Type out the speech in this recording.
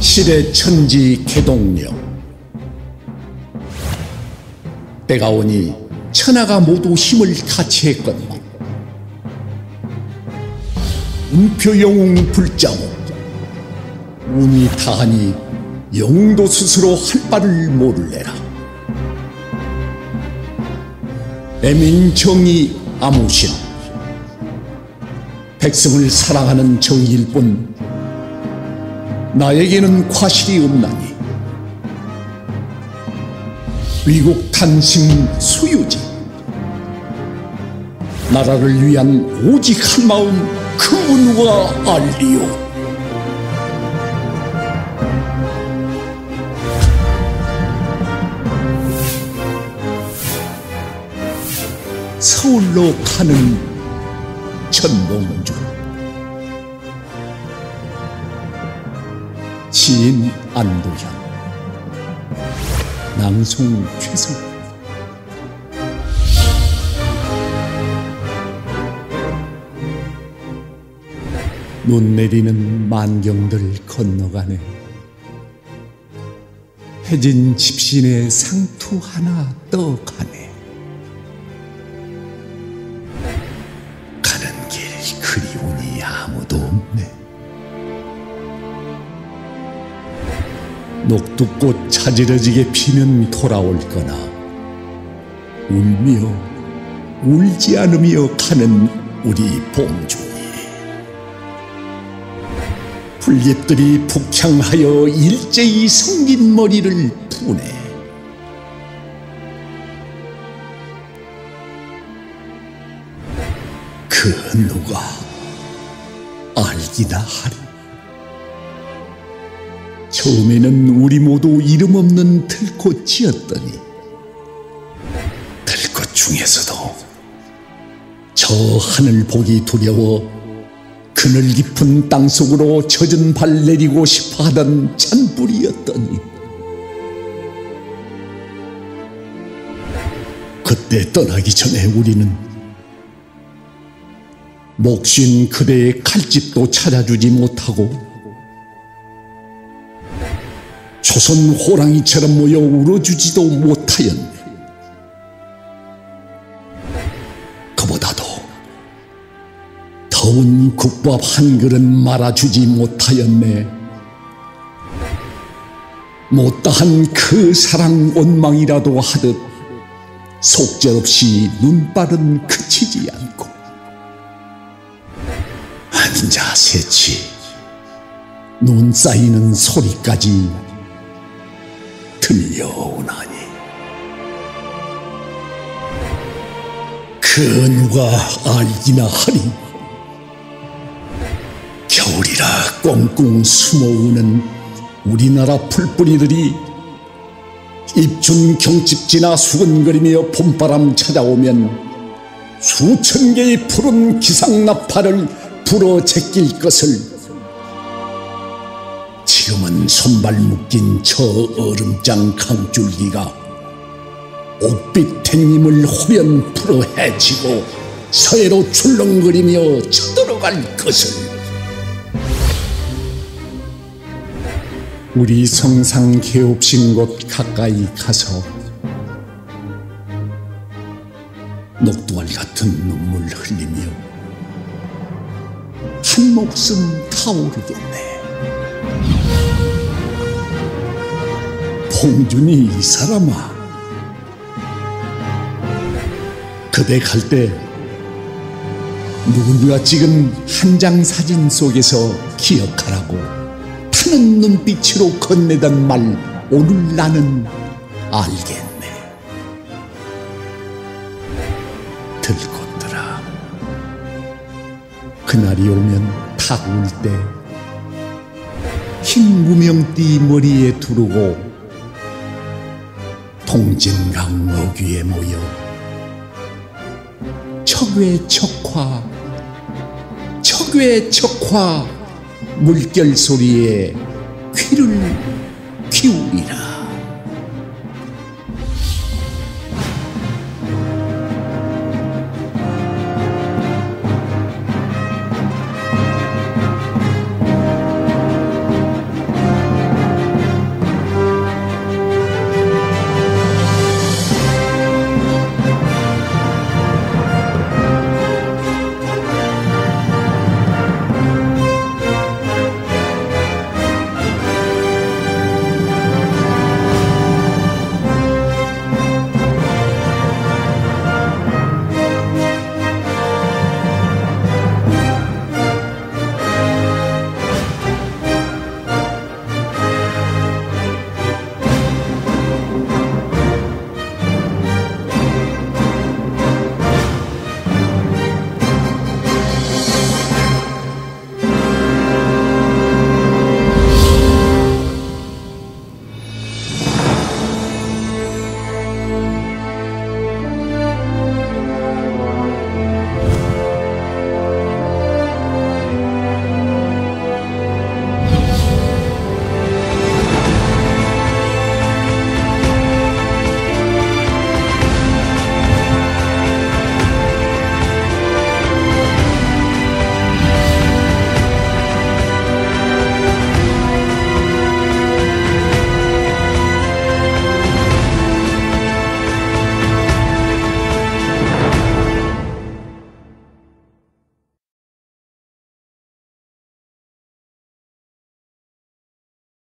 실의 천지 개동력 때가 오니 천하가 모두 힘을 같이 했거니와 운표 영웅 불자고 운이 다하니 영웅도 스스로 할 바를 모를래라. 애민정이 아무신 백성을 사랑하는 정의일 뿐 나에게는 과실이 없나니. 위국 탄심 수유지 나라를 위한 오직 한 마음 그 은우가 알리오 서울로 가는 천봉주 시인 안도현 낭송 최성 눈 내리는 만경들 건너가네. 해진 집신의 상투 하나 떠가네 녹두꽃 차지러지게 피면 돌아올 거나 울며 울지 않으며 가는 우리 봉준이 풀잎들이 북향하여 일제히 성긴 머리를 푸네. 그 누가 알기나 하리 처음에는 우리 모두 이름 없는 들꽃이었더니 들꽃 중에서도 저 하늘 보기 두려워 그늘 깊은 땅 속으로 젖은 발 내리고 싶어 하던 찬뿌리였더니 그때 떠나기 전에 우리는 목쉰 그대의 칼집도 찾아주지 못하고 조선 호랑이처럼 모여 울어주지도 못하였네. 그보다도 더운 국밥 한 그릇 말아주지 못하였네. 못다한 그 사랑 원망이라도 하듯 속절없이 눈발은 그치지 않고 앉아 새치 눈 쌓이는 소리까지 들려오나니. 그 누가 알기나 하리 겨울이라 꽁꽁 숨어오는 우리나라 풀뿌리들이 입춘 경칩지나 수근거리며 봄바람 찾아오면 수천 개의 푸른 기상나팔을 불어 제낄 것을 지금은 손발 묶인 저 얼음장 강줄기가 옥빛 탱님을 호연 풀어 헤치고 서해로 출렁거리며 쳐들어갈 것을 우리 성상 개업신 곳 가까이 가서 녹두알 같은 눈물 흘리며 한 목숨 타오르겠네. 봉준이 이 사람아. 그대 갈 때 누군가 찍은 한 장 사진 속에서 기억하라고 타는 눈빛으로 건네던 말 오늘 나는 알겠네. 들꽃들아 그날이 오면 타올 때흰 무명띠 머리에 두르고 동진강 어귀에 모여 척외 척화 척외 척화 물결 소리에 귀를 키우리라